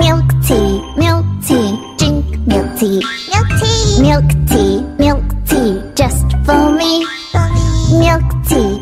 Milk tea, milk tea, drink milk tea. Milk tea, milk tea, milk tea, just for me. Me. Milk tea.